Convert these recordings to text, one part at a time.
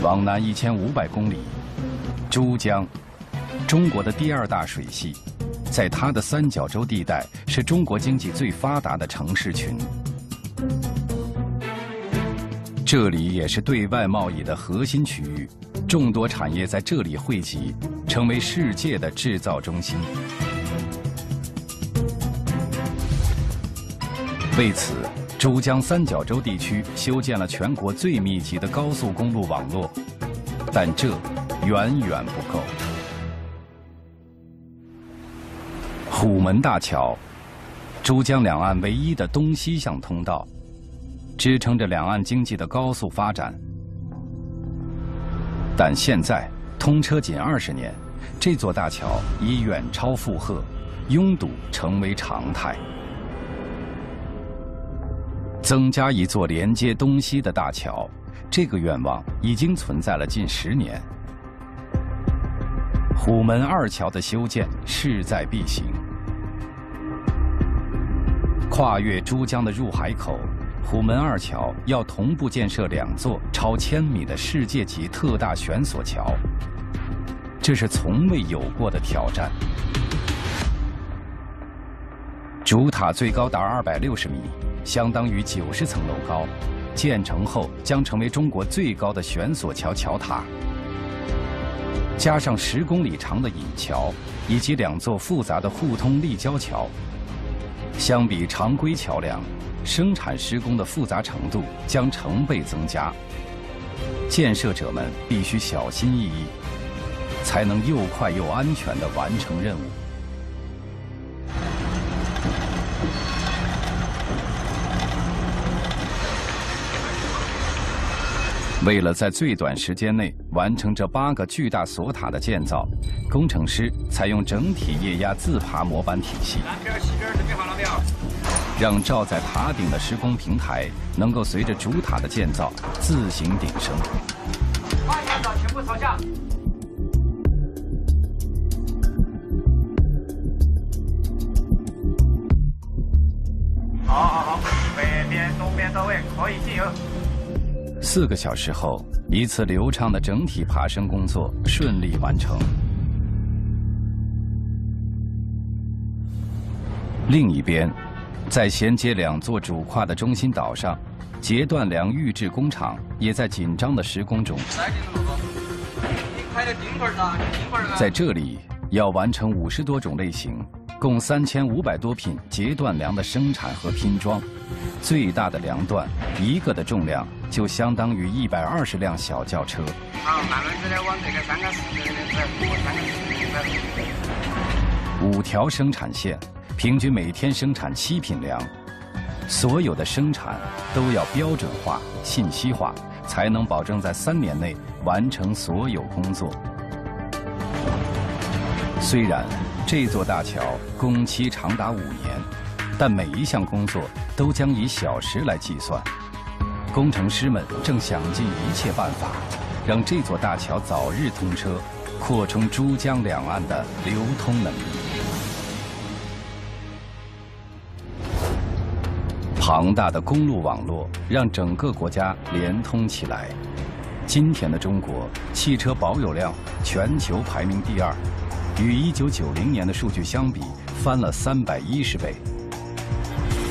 往南一千五百公里，珠江，中国的第二大水系，在它的三角洲地带是中国经济最发达的城市群。这里也是对外贸易的核心区域，众多产业在这里汇集，成为世界的制造中心。为此，珠江三角洲地区修建了全国最密集的高速公路网络，但这远远不够。虎门大桥，珠江两岸唯一的东西向通道，支撑着两岸经济的高速发展。但现在通车仅二十年，这座大桥已远超负荷，拥堵成为常态。增加一座连接东西的大桥，这个愿望已经存在了近十年。虎门二桥的修建势在必行。跨越珠江的入海口，虎门二桥要同步建设两座超千米的世界级特大悬索桥，这是从未有过的挑战。主塔最高达二百六十米。相当于九十层楼高，建成后将成为中国最高的悬索桥桥塔。加上十公里长的引桥，以及两座复杂的互通立交桥，相比常规桥梁，生产施工的复杂程度将成倍增加。建设者们必须小心翼翼，才能又快又安全地完成任务。为了在最短时间内完成这八个巨大锁塔的建造，工程师采用整体液压自爬模板体系，让罩在塔顶的施工平台能够随着主塔的建造自行顶升。全部朝下。好好好，北边、东边到位，可以进油。四个小时后，一次流畅的整体爬升工作顺利完成。另一边，在衔接两座主跨的中心岛上，截断梁预制工厂也在紧张的施工中。在这里，要完成五十多种类型。共三千五百多品截断梁的生产和拼装，最大的梁段一个的重量就相当于一百二十辆小轿车。五条生产线，平均每天生产七品梁，所有的生产都要标准化、信息化，才能保证在三年内完成所有工作。虽然。这座大桥工期长达五年，但每一项工作都将以小时来计算。工程师们正想尽一切办法，让这座大桥早日通车，扩充珠江两岸的流通能力。庞大的公路网络让整个国家连通起来。今天的中国，汽车保有量全球排名第二。与一九九零年的数据相比，翻了三百一十倍。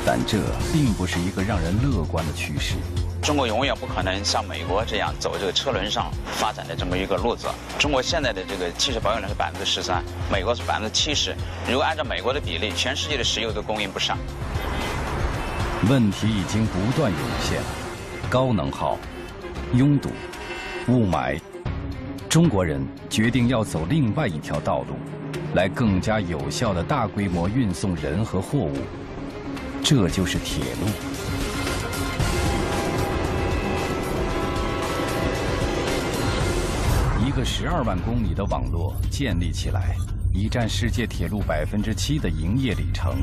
但这并不是一个让人乐观的趋势。中国永远不可能像美国这样走这个车轮上发展的这么一个路子。中国现在的这个汽车保有量是百分之十三，美国是百分之七十。如果按照美国的比例，全世界的石油都供应不上。问题已经不断涌现：高能耗、拥堵、雾霾。中国人决定要走另外一条道路，来更加有效的大规模运送人和货物，这就是铁路。一个十二万公里的网络建立起来，已占世界铁路百分之七的营业里程，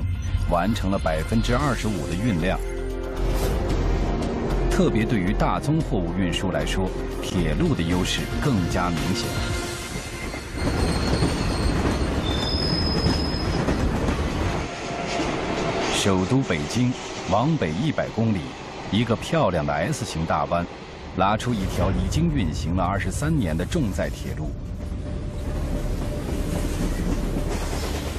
完成了百分之二十五的运量。特别对于大宗货物运输来说，铁路的优势更加明显。首都北京往北一百公里，一个漂亮的 S 型大弯，拉出一条已经运行了二十三年的重载铁路。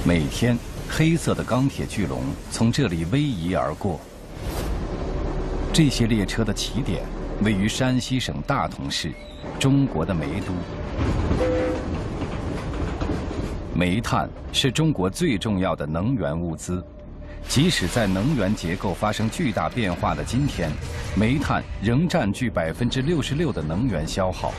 每天，黑色的钢铁巨龙从这里逶迤而过。这些列车的起点位于山西省大同市，中国的煤都。煤炭是中国最重要的能源物资，即使在能源结构发生巨大变化的今天，煤炭仍占据百分之六十六的能源消耗。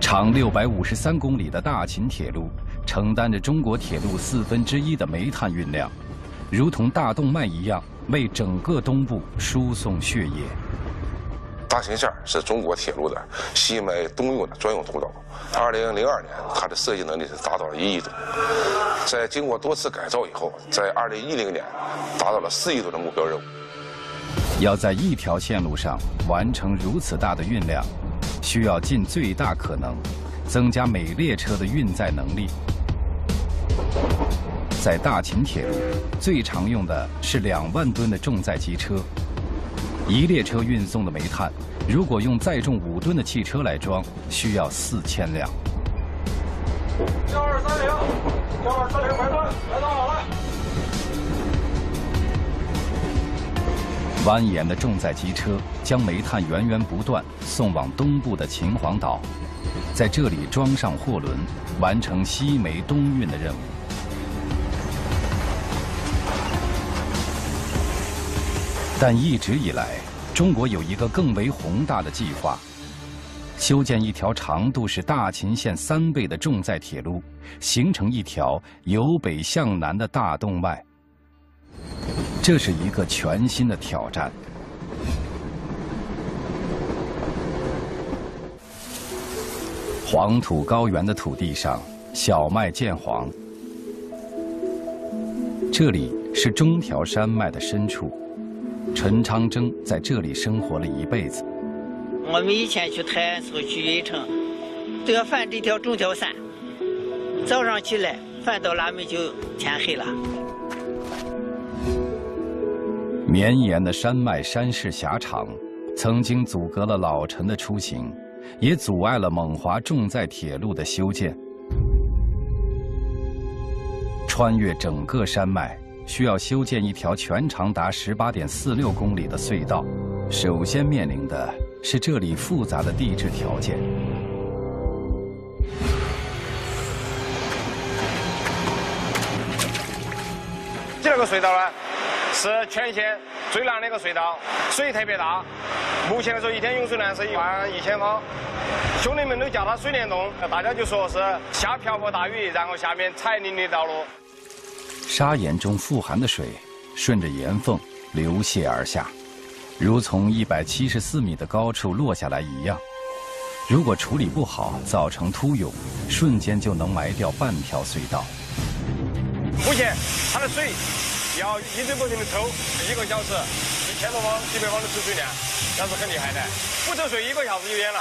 长六百五十三公里的大秦铁路，承担着中国铁路四分之一的煤炭运量，如同大动脉一样，为整个东部输送血液。大秦线是中国铁路的西煤东用的专用通道。二零零二年，它的设计能力是达到了一亿吨，在经过多次改造以后，在二零一零年达到了四亿吨的目标任务。要在一条线路上完成如此大的运量。需要尽最大可能增加每列车的运载能力。在大秦铁路，最常用的是两万吨的重载机车。一列车运送的煤炭，如果用载重五吨的汽车来装，需要四千辆。幺二三零，幺二三零排队，来到好了。蜿蜒的重载机车将煤炭源源不断送往东部的秦皇岛，在这里装上货轮，完成西煤东运的任务。但一直以来，中国有一个更为宏大的计划：修建一条长度是大秦线三倍的重载铁路，形成一条由北向南的大动脉。这是一个全新的挑战。黄土高原的土地上，小麦渐黄。这里是中条山脉的深处，陈昌征在这里生活了一辈子。我们以前去泰安时候去运城，都要翻这条中条山。早上起来翻到那边就天黑了。绵延的山脉山势狭长，曾经阻隔了老陈的出行，也阻碍了蒙华重载铁路的修建。穿越整个山脉，需要修建一条全长达十八点四六公里的隧道。首先面临的是这里复杂的地质条件。这个隧道呢？是全县最难的一个隧道，水特别大。目前来说，一天涌水量是一万一千方。兄弟们都叫它水帘洞，大家就说是下瓢泼大雨，然后下面彩淋淋的道路。砂岩中富含的水顺着岩缝流泻而下，如从一百七十四米的高处落下来一样。如果处理不好，造成突涌，瞬间就能埋掉半条隧道。目前它的水。要一直不停的抽，一个小时一千多方、几百方的出水量，那是很厉害的。不抽水，一个小时就淹了。